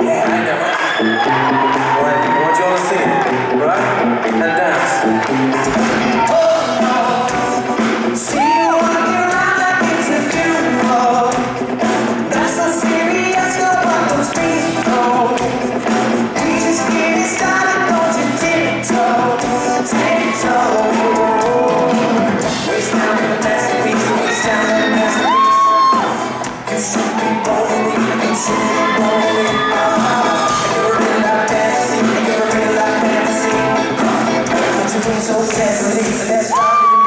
Yeah, I know. I want you to sing, right? And dance. so sad, but it's the last.